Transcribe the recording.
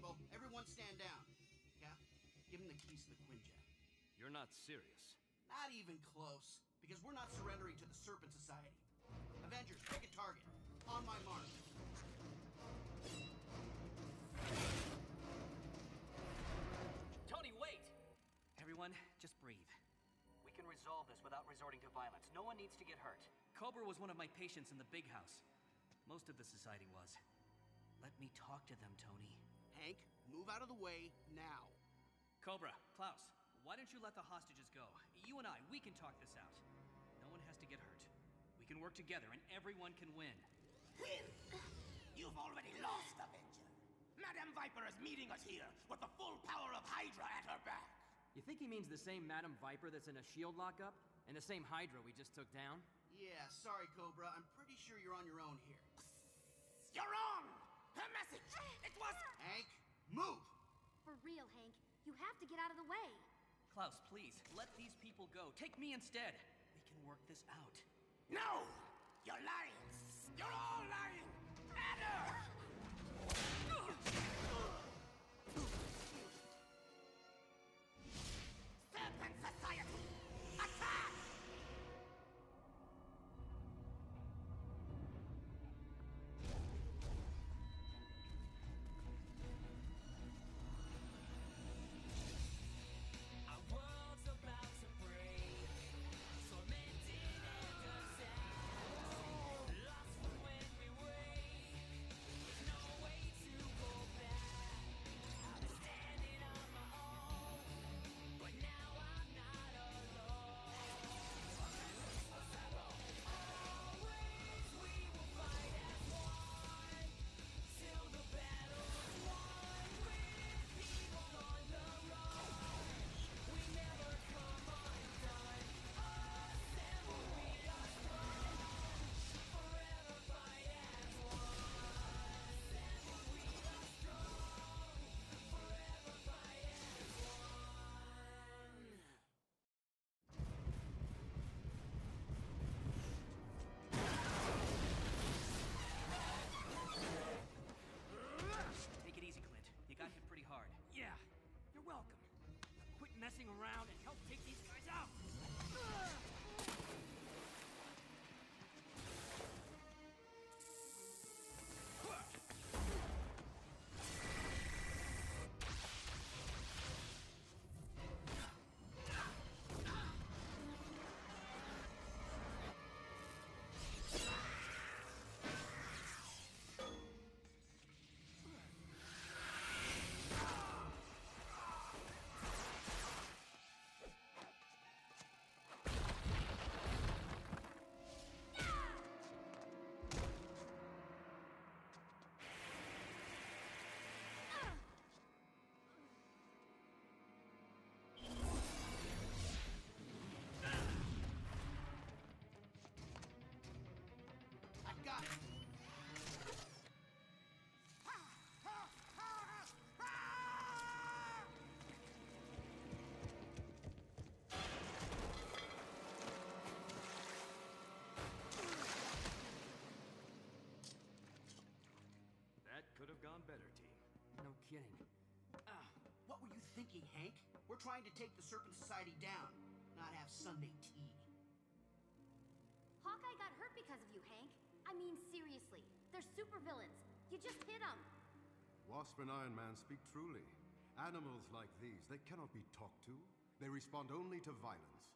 table. Everyone stand down. Cap, give him the keys to the Quinjet. You're not serious. Not even close, because we're not surrendering to the Serpent Society. Avengers, pick a target. On my mark. Tony, wait! Everyone, just breathe. We can resolve this without resorting to violence. No one needs to get hurt. Cobra was one of my patients in the big house. Most of the society was. Let me talk to them, Tony. Hank, move out of the way now. Cobra, Klaus, why don't you let the hostages go? You and I, we can talk this out. No one has to get hurt. We can work together and everyone can win. Win! You've already lost, Avenger. Madame Viper is meeting us here with the full power of Hydra at her back. You think he means the same Madam Viper that's in a S.H.I.E.L.D. lockup? And the same Hydra we just took down? Yeah, sorry, Cobra. I'm pretty sure you're on your own here. You're wrong! Her message! It was... Hank, move! For real, Hank. You have to get out of the way. Klaus, please, let these people go. Take me instead. We can work this out. No! You're lying! You're all lying! Messing around and help take these guys out! No kidding. Ah, what were you thinking, Hank? We're trying to take the Serpent Society down, not have Sunday tea. Hawkeye got hurt because of you, Hank. I mean, seriously. They're supervillains. You just hit them. Wasp and Iron Man speak truly. Animals like these, they cannot be talked to. They respond only to violence.